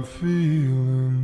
I'm feeling